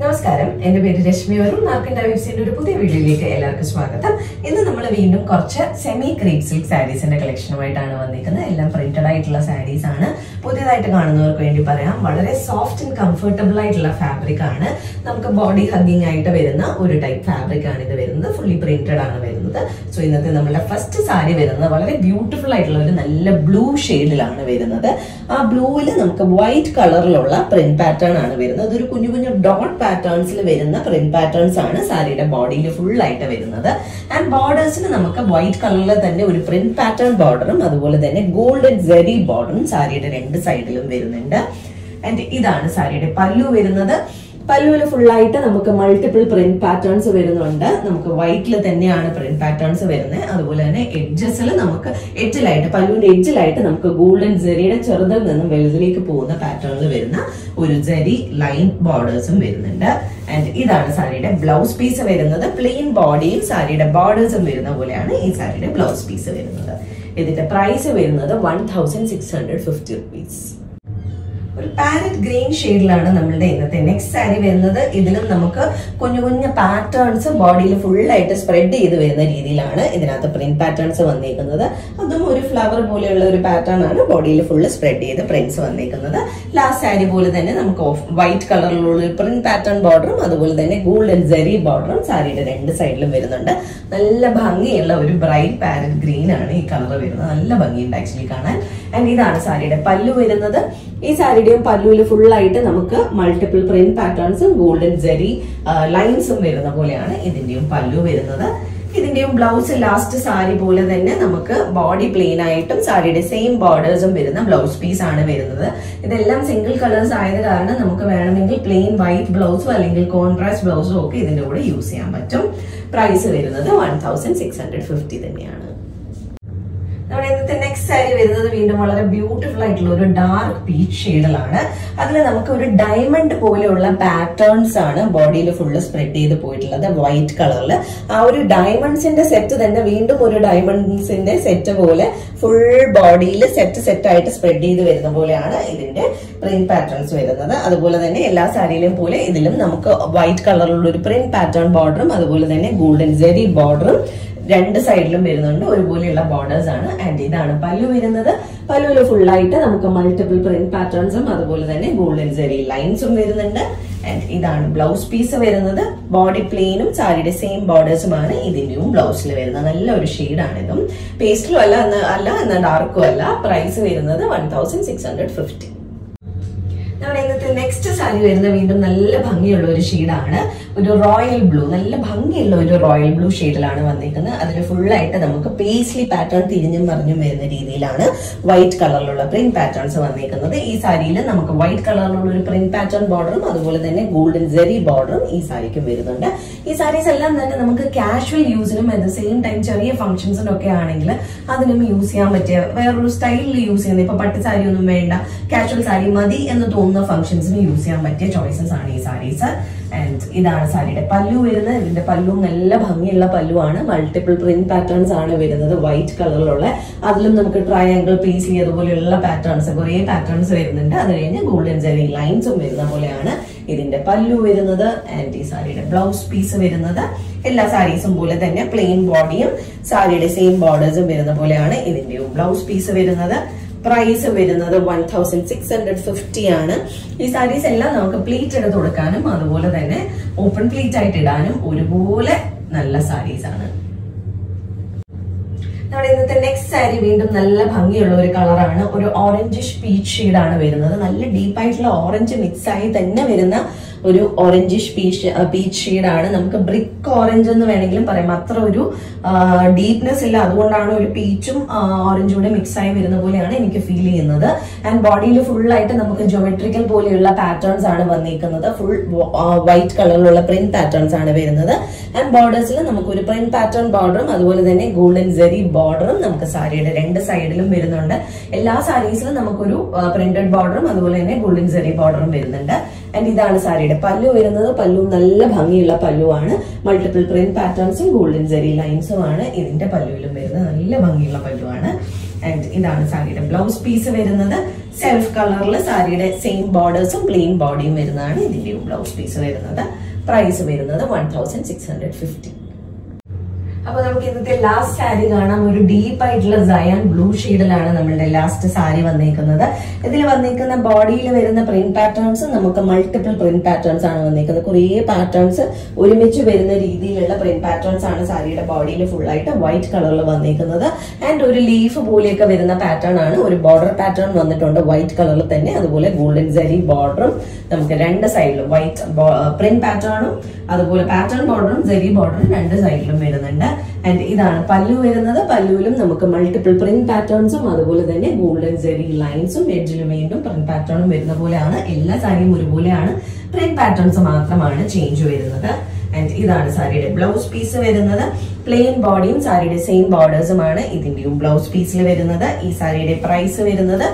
നമസ്കാരം. എന്റെ പേര് രശ്മി വരും മാർക്കൻ വെബ്സൈറ്റിന്റെ ഒരു പുതിയ വീഡിയോയിലേക്ക് എല്ലാവർക്കും സ്വാഗതം. ഇന്ന് നമ്മൾ വീണ്ടും കുറച്ച് സെമി ക്രീപ് സിൽക്ക് സാരീസിന്റെ കളക്ഷനുമായിട്ടാണ് വന്നിരിക്കുന്നത്. എല്ലാം പ്രിന്റഡ് ആയിട്ടുള്ള സാരീസ് ആണ്. പുതിയതായിട്ട് കാണുന്നവർക്ക് വേണ്ടി പറയാം. വളരെ സോഫ്റ്റ് ആൻഡ് കംഫർട്ടബിൾ ആയിട്ടുള്ള ഫാബ്രിക് ആണ്. നമുക്ക് ബോഡി ഹഗ്ഗിംഗ് ആയിട്ട് വരുന്ന ഒരു ടൈപ്പ് ഫാബ്രിക് ആണ് ഇത് വരുന്നത്. ഫുള്ളി പ്രിന്റഡ് ആണ് വരുന്നത്. സോ ഇന്നത്തെ നമ്മുടെ ഫസ്റ്റ് സാരി വരുന്നത് വളരെ ബ്യൂട്ടിഫുൾ ആയിട്ടുള്ള ഒരു നല്ല ബ്ലൂ ഷെയ്ഡിലാണ് വരുന്നത്. ആ ബ്ലൂവിൽ നമുക്ക് വൈറ്റ് കളറിലുള്ള പ്രിന്റ് പാറ്റേൺ ആണ് വരുന്നത്. അതൊരു കുഞ്ഞു കുഞ്ഞു ഡോട്ട് പാറ്റേൺസിൽ വരുന്ന പ്രിന്റ് പാറ്റേൺസ് ആണ് സാരിയുടെ ബോഡിയിൽ ഫുൾ ആയിട്ട് വരുന്നത്. ആൻഡ് ബോർഡേഴ്സിന് നമുക്ക് വൈറ്റ് കളറിൽ തന്നെ ഒരു പ്രിന്റ് പാറ്റേൺ ബോർഡറും അതുപോലെ തന്നെ ഗോൾഡൻ ജെറി ബോർഡറും സാരിയുടെ രണ്ട് സൈഡിലും വരുന്നുണ്ട്. ആൻഡ് ഇതാണ് സാരിയുടെ പല്ലു വരുന്നത്. പല്ലുവിൽ ഫുൾ ആയിട്ട് നമുക്ക് മൾട്ടിപ്പിൾ പ്രിന്റ് പാറ്റേൺസ് വരുന്നുണ്ട്. നമുക്ക് വൈറ്റിൽ തന്നെയാണ് പ്രിന്റ് പാറ്റേൺസ് വരുന്നത് അതുപോലെ തന്നെ എഡ്ജസിൽ നമുക്ക് എഡ്ജിലായിട്ട് പല്ലുവിന്റെ എഡ്ജിലായിട്ട് നമുക്ക് ഗോൾഡൻ ജെറിയുടെ ചെറുതിൽ നിന്നും വലുതിലേക്ക് പോകുന്ന പാറ്റേണിൽ വരുന്ന ഒരു ജെറി ലൈൻ ബോർഡേഴ്സും വരുന്നുണ്ട്. ആൻഡ് ഇതാണ് സാരിയുടെ ബ്ലൗസ് പീസ് വരുന്നത്. പ്ലെയിൻ ബോഡിയും സാരിയുടെ ബോർഡേഴ്സും വരുന്ന പോലെയാണ് ഈ സാരിയുടെ ബ്ലൗസ് പീസ് വരുന്നത്. ഇതിന്റെ പ്രൈസ് വരുന്നത് one thousand six hundred fifty rupees ഒരു പാരറ്റ് ഗ്രീൻ ഷെയ്ഡിലാണ് നമ്മളുടെ ഇന്നത്തെ നെക്സ്റ്റ് സാരി വരുന്നത്. ഇതിലും നമുക്ക് കുഞ്ഞു കുഞ്ഞു പാറ്റേൺസ് ബോഡിയിൽ ഫുൾ ആയിട്ട് സ്പ്രെഡ് ചെയ്ത് വരുന്ന രീതിയിലാണ് ഇതിനകത്ത് പ്രിന്റ് പാറ്റേൺസ് വന്നിരിക്കുന്നത് അതും ഒരു ഫ്ലവർ പോലെയുള്ള ഒരു പാറ്റേൺ ആണ് ബോഡിയിൽ ഫുള്ള് സ്പ്രെഡ് ചെയ്ത് പ്രിന്റ്സ് വന്നിരിക്കുന്നത് ലാസ്റ്റ് സാരി പോലെ തന്നെ നമുക്ക് വൈറ്റ് കളറിലുള്ള ഒരു പ്രിന്റ് പാറ്റേൺ ബോർഡറും അതുപോലെ തന്നെ ഗോൾഡൻ ജെറി ബോർഡറും സാരിയുടെ രണ്ട് സൈഡിലും വരുന്നുണ്ട്. നല്ല ഭംഗിയുള്ള ഒരു ബ്രൈറ്റ് പാരറ്റ് ഗ്രീൻ ആണ് ഈ കളർ വരുന്നത്. നല്ല ഭംഗിയുണ്ട് ആക്ച്വലി കാണാൻ. ആൻഡ് ഇതാണ് സാരിയുടെ പല്ലു വരുന്നത്. ഈ സാരിയുടെയും പല്ലുവിൽ ഫുൾ ആയിട്ട് നമുക്ക് മൾട്ടിപ്പിൾ പ്രിന്റ് പാറ്റേൺസും ഗോൾഡൻ ജെറി ലൈൻസും വരുന്ന പോലെയാണ് ഇതിന്റെയും പല്ലു വരുന്നത്. ഇതിന്റെയും ബ്ലൗസ് ലാസ്റ്റ് സാരി പോലെ തന്നെ നമുക്ക് ബോഡി പ്ലെയിൻ ആയിട്ടും സാരിയുടെ സെയിം ബോർഡേഴ്സും വരുന്ന ബ്ലൗസ് പീസ് ആണ് വരുന്നത്. ഇതെല്ലാം സിംഗിൾ കളേഴ്സ് ആയത് കാരണം നമുക്ക് വേണമെങ്കിൽ പ്ലെയിൻ വൈറ്റ് ബ്ലൗസും അല്ലെങ്കിൽ കോൺട്രാസ്റ്റ് ബ്ലൗസും ഒക്കെ ഇതിന്റെ കൂടെ യൂസ് ചെയ്യാൻ പറ്റും. പ്രൈസ് വരുന്നത് one thousand six hundred fifty തന്നെയാണ്. സാരി വരുന്നത് വീണ്ടും വളരെ ബ്യൂട്ടിഫുൾ ആയിട്ടുള്ള ഒരു ഡാർക്ക് പീച്ച് ഷെയ്ഡിലാണ് അതിൽ നമുക്ക് ഒരു ഡയമണ്ട് പോലെയുള്ള പാറ്റേൺസ് ആണ് ബോഡിയിൽ ഫുള്ള് സ്പ്രെഡ് ചെയ്ത് പോയിട്ടുള്ളത് വൈറ്റ് കളറിൽ ആ ഒരു ഡയമണ്ട്സിന്റെ സെറ്റ് തന്നെ വീണ്ടും ഒരു ഡയമണ്ട്സിന്റെ സെറ്റ് പോലെ ഫുൾ ബോഡിയിൽ സെറ്റ് സെറ്റ് ആയിട്ട് സ്പ്രെഡ് ചെയ്ത് വരുന്ന പോലെയാണ് ഇതിന്റെ പ്രിന്റ് പാറ്റേൺസ് വരുന്നത്. അതുപോലെ തന്നെ എല്ലാ സാരിയിലും പോലെ ഇതിലും നമുക്ക് വൈറ്റ് കളറിലുള്ള ഒരു പ്രിന്റ് പാറ്റേൺ ബോർഡറും അതുപോലെ തന്നെ ഗോൾഡൻ ജെറി ബോർഡറും രണ്ട് സൈഡിലും വരുന്നുണ്ട്. ഒരുപോലെയുള്ള ബോർഡേഴ്സ് ആണ്. ആൻഡ് ഇതാണ് പല്ലു വരുന്നത്. പല്ലുവിൽ ഫുൾ ആയിട്ട് നമുക്ക് മൾട്ടിപ്പിൾ പ്രിന്റ് പാറ്റേൺസും അതുപോലെ തന്നെ ഗോൾഡൻ ജെറി ലൈൻസും വരുന്നുണ്ട്. ആൻഡ് ഇതാണ് ബ്ലൗസ് പീസ് വരുന്നത്. ബോഡി പ്ലെയിനും സാരിയുടെ സെയിം ബോർഡേഴ്സുമാണ് ഇതിന്റെയും ബ്ലൗസിൽ വരുന്നത്. നല്ല ഒരു ഷെയ്ഡാണ് ഇതും പേസ്റ്റിലും അല്ല അല്ല എന്ന ഡാർക്കും അല്ല. പ്രൈസ് വരുന്നത് one thousand six hundred fifty നമ്മുടെ നെക്സ്റ്റ് സാരി വരുന്ന വീണ്ടും നല്ല ഭംഗിയുള്ള ഒരു ഷെയ്ഡാണ്. ഒരു റോയൽ ബ്ലൂ നല്ല ഭംഗിയുള്ള ഒരു റോയൽ ബ്ലൂ ഷെയ്ഡിലാണ് വന്നിരിക്കുന്നത്. അതിൽ ഫുള്ളായിട്ട് നമുക്ക് പേസ്ലി പാറ്റേൺ തിരിഞ്ഞും പറഞ്ഞും വരുന്ന രീതിയിലാണ് വൈറ്റ് കളറിലുള്ള പ്രിന്റ് പാറ്റേൺസ് വന്നിരിക്കുന്നത്. ഈ സാരിയിൽ നമുക്ക് വൈറ്റ് കളറിലുള്ള ഒരു പ്രിന്റ് പാറ്റേൺ ബോർഡറും അതുപോലെ തന്നെ ഗോൾഡൻ ജെറി ബോർഡറും ഈ സാരിക്കും വരുന്നുണ്ട്. ഈ സാരീസ് എല്ലാം തന്നെ നമുക്ക് കാഷ്വൽ യൂസിനും അറ്റ് ദ സെയിം ടൈം ചെറിയ ഫംഗ്ഷൻസിനൊക്കെ ആണെങ്കിൽ അതിനും യൂസ് ചെയ്യാൻ പറ്റിയ വേറൊരു സ്റ്റൈലിൽ യൂസ് ചെയ്യുന്നത് ഇപ്പൊ പട്ട് സാരി ഒന്നും വേണ്ട കാഷ്വൽ സാരി മതി എന്ന് തോന്നുന്ന ഫംഗ്ഷൻസിന് യൂസ് ചെയ്യാൻ പറ്റിയ ചോയ്സസ് ആണ് ഈ സാരീസ് ആൻഡ് ഇതാണ് സാരിയുടെ പല്ലു വരുന്നത്. ഇതിന്റെ പല്ലു നല്ല ഭംഗിയുള്ള പല്ലുവാണ് മൾട്ടിപ്പിൾ പ്രിന്റ് പാറ്റേൺസ് ആണ് വരുന്നത്. വൈറ്റ് കളറിലുള്ള അതിലും നമുക്ക് ട്രയാങ്കിൾ പീസി അതുപോലെയുള്ള പാറ്റേൺസ് കുറേ പാറ്റേൺസ് വരുന്നുണ്ട്. അത് കഴിഞ്ഞ് ഗോൾഡൻ ജെറി ലൈൻസും വരുന്ന പോലെയാണ് ഇതിന്റെ പല്ലു വരുന്നത്. ആൻഡ് ഈ സാരിയുടെ ബ്ലൗസ് പീസ് വരുന്നത്. എല്ലാ സാരീസും പോലെ തന്നെ പ്ലെയിൻ ബോഡിയും സാരിയുടെ സെയിം ബോർഡേഴ്സും വരുന്ന പോലെയാണ് ഇതിന്റെയും ബ്ലൗസ് പീസ് വരുന്നത്. പ്രൈസ് വരുന്നത് one thousand six hundred fifty ആണ്. ഈ സാരീസ് എല്ലാം നമുക്ക് പ്ലീറ്റ് എടുത്ത് കൊടുക്കാനും അതുപോലെ തന്നെ ഓപ്പൺ പ്ലീറ്റ് ആയിട്ട് ഇടാനും ഒരുപോലെ നല്ല സാരീസ് ആണ്. നമ്മുടെ ഇന്നത്തെ നെക്സ്റ്റ് സാരി വീണ്ടും നല്ല ഭംഗിയുള്ള ഒരു കളറാണ് ഒരു ഓറഞ്ചിഷ് പീച്ച് ഷെയ്ഡാണ് വരുന്നത്. നല്ല ഡീപ്പായിട്ടുള്ള ഓറഞ്ച് മിക്സ് ആയി തന്നെ വരുന്ന ഒരു ഓറഞ്ചിഷ് പീച്ച് പീച്ച് ഷെയ്ഡാണ് നമുക്ക് ബ്രിക്ക് ഓറഞ്ച് എന്ന് വേണമെങ്കിലും പറയാം. അത്ര ഒരു ഡീപ്നെസ് ഇല്ല. അതുകൊണ്ടാണ് ഒരു പീച്ചും ഓറഞ്ചും കൂടെ മിക്സ് ആയി വരുന്ന പോലെയാണ് എനിക്ക് ഫീൽ ചെയ്യുന്നത്. ആൻഡ് ബോഡിയിൽ ഫുൾ ആയിട്ട് നമുക്ക് ജോമെട്രിക്കൽ പോലെയുള്ള പാറ്റേൺസ് ആണ് വന്നിരിക്കുന്നത്. ഫുൾ വൈറ്റ് കളറിലുള്ള പ്രിന്റ് പാറ്റേൺസ് ആണ് വരുന്നത്. ആൻഡ് ബോർഡേഴ്സിൽ നമുക്ക് ഒരു പ്രിന്റ് പാറ്റേൺ ബോർഡറും അതുപോലെ തന്നെ ഗോൾഡൻ ജെറി ബോർഡറും നമുക്ക് സാരിയുടെ രണ്ട് സൈഡിലും വരുന്നുണ്ട്. എല്ലാ സാരീസിലും നമുക്കൊരു പ്രിന്റഡ് ബോർഡറും അതുപോലെ തന്നെ ഗോൾഡൻ ജെറി ബോർഡറും വരുന്നുണ്ട്. ആൻഡ് ഇതാണ് സാരിയുടെ പല്ലു വരുന്നത്. പല്ലു നല്ല ഭംഗിയുള്ള പല്ലുവാണ്. മൾട്ടിപ്പിൾ പ്രിന്റ് പാറ്റേൺസും ഗോൾഡൻ ജെറി ലൈൻസും ആണ് ഇതിന്റെ പല്ലുവിലും വരുന്നത്. നല്ല ഭംഗിയുള്ള പല്ലുവാണ്. ആൻഡ് ഇതാണ് സാരിയുടെ ബ്ലൗസ് പീസ് വരുന്നത്. സെൽഫ് കളറിൽ സാരിയുടെ സെയിം ബോർഡേഴ്സും പ്ലെയിൻ ബോഡിയും വരുന്നതാണ് ഇതിന്റെയും ബ്ലൗസ് പീസ് വരുന്നത്. പ്രൈസ് വരുന്നത് one thousand six hundred fifty അപ്പൊ നമുക്ക് ഇന്നത്തെ ലാസ്റ്റ് സാരി കാണാം. ഒരു ഡീപ്പ് ആയിട്ടുള്ള സയാൻ ബ്ലൂ ഷെയ്ഡിലാണ് നമ്മളുടെ ലാസ്റ്റ് സാരി വന്നേക്കുന്നത്. ഇതിൽ വന്നേക്കുന്ന ബോഡിയിൽ വരുന്ന പ്രിന്റ് പാറ്റേൺസ് നമുക്ക് മൾട്ടിപ്പിൾ പ്രിന്റ് പാറ്റേൺസ് ആണ് വന്നേക്കുന്നത്. കുറേ പാറ്റേൺസ് ഒരുമിച്ച് വരുന്ന രീതിയിലുള്ള പ്രിന്റ് പാറ്റേൺസ് ആണ് സാരിയുടെ ബോഡിയിൽ ഫുൾ ആയിട്ട് വൈറ്റ് കളറിൽ വന്നേക്കുന്നത്. ആൻഡ് ഒരു ലീഫ് പോലെയൊക്കെ വരുന്ന പാറ്റേൺ ആണ്. ഒരു ബോർഡർ പാറ്റേൺ വന്നിട്ടുണ്ട് വൈറ്റ് കളറിൽ തന്നെ. അതുപോലെ ഗോൾഡൻ സരി ബോർഡറും നമുക്ക് രണ്ട് സൈഡിലും വൈറ്റ് പ്രിന്റ് പാറ്റേണും അതുപോലെ പാറ്റേൺ ബോർഡറും സരി ബോർഡറും രണ്ട് സൈഡിലും വരുന്നുണ്ട്. ആൻഡ് ഇതാണ് പല്ലു വരുന്നത്. പല്ലുവിലും നമുക്ക് മൾട്ടിപ്പിൾ പ്രിന്റ് പാറ്റേൺസും അതുപോലെ തന്നെ ഗോൾഡൻ ജെറി ലൈൻസും എഡ്ജിലും വീണ്ടും പ്രിന്റ് പാറ്റേണും വരുന്ന പോലെയാണ്. എല്ലാ സാരിയും ഒരുപോലെയാണ്. പ്രിന്റ് പാറ്റേൺസ് മാത്രമാണ് ചേഞ്ച് വരുന്നത്. ആൻഡ് ഇതാണ് സാരിയുടെ ബ്ലൗസ് പീസ് വരുന്നത്. പ്ലെയിൻ ബോഡിയും സാരിയുടെ സെയിം ബോർഡേഴ്സുമാണ് ഇതിന്റെയും ബ്ലൗസ് പീസിൽ വരുന്നത്. ഈ സാരിയുടെ പ്രൈസ് വരുന്നത്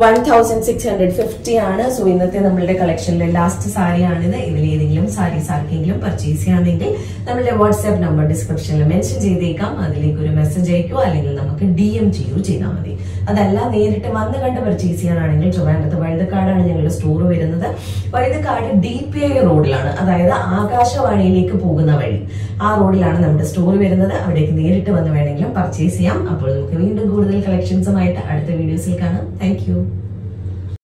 one thousand six hundred fifty ആണ്. സോ ഇന്നത്തെ നമ്മളുടെ കളക്ഷനിലെ ലാസ്റ്റ് സാരിയാണിത്. ഇതിൽ ഏതെങ്കിലും സാരീസ് ആർക്കെങ്കിലും പർച്ചേസ് ചെയ്യാണെങ്കിൽ നമ്മളുടെ വാട്സ്ആപ്പ് നമ്പർ ഡിസ്ക്രിപ്ഷനിൽ മെൻഷൻ ചെയ്തേക്കാം. അതിലേക്ക് ഒരു മെസ്സേജ് അയക്കോ അല്ലെങ്കിൽ നമുക്ക് ഡി എം ചെയ്യുകയോ ചെയ്താൽ മതി. അതല്ല നേരിട്ട് വന്ന് കണ്ട് പർച്ചേസ് ചെയ്യാനാണെങ്കിൽ ട്രിവാൻഡ്രത്ത് വഴുതക്കാടാണ് ഞങ്ങളുടെ സ്റ്റോർ വരുന്നത്. വഴുതക്കാട് ഡി പി ഐ റോഡിലാണ് അതായത് ആകാശവാണിയിലേക്ക് പോകുന്ന വഴി. ആ റോഡിലാണ് നമ്മുടെ സ്റ്റോർ വരുന്നത്. അവിടേക്ക് നേരിട്ട് വന്ന് വേണമെങ്കിലും പർച്ചേസ് ചെയ്യാം. അപ്പോൾ നമുക്ക് വീണ്ടും കൂടുതൽ കളക്ഷൻസുമായിട്ട് അടുത്ത വീഡിയോസിൽ കാണാം. താങ്ക്